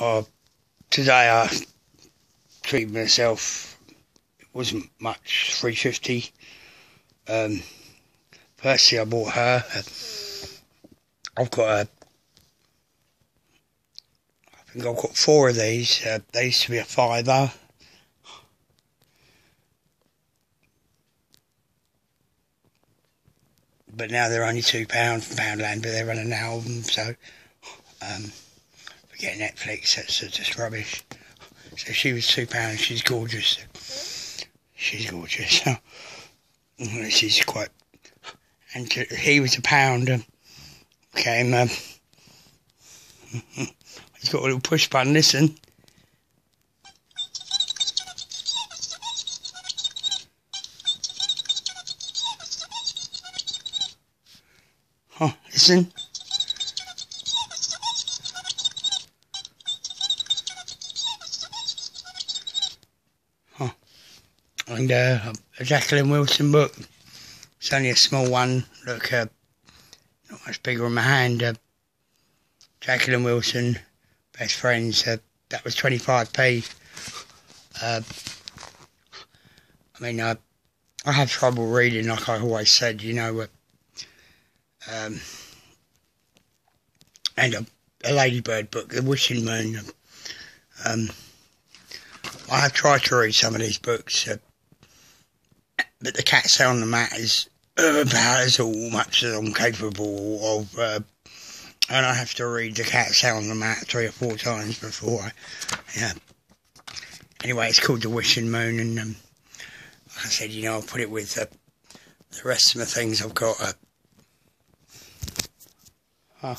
Today I treated myself. It wasn't much, three fifty. Um, firstly, I bought her. I've got a. I think I've got four of these. Uh, they used to be a fiver. But now they're only two pounds from Poundland, but they're running out of them, so um, forget Netflix. That's just rubbish. So she was two pounds. She's gorgeous. She's gorgeous. is quite. And he was a pound. Came. Um, he's got a little push button. Listen. Oh, listen. And uh, a Jacqueline Wilson book. It's only a small one. Look, uh, not much bigger in my hand. Uh, Jacqueline Wilson, best friends. Uh, that was 25p. Uh, I mean, uh, I have trouble reading, like I always said, you know. Uh, um, and a, a, Ladybird book, The Wishing Moon. Um, I have tried to read some of these books, uh, but The cat's on the Mat is about as all much as I'm capable of, uh, and I have to read The Cat Sat on the Mat three or four times before I, yeah. Anyway, it's called The Wishing Moon, and um, I said, you know, I'll put it with uh, the rest of the things I've got. Uh, Huh.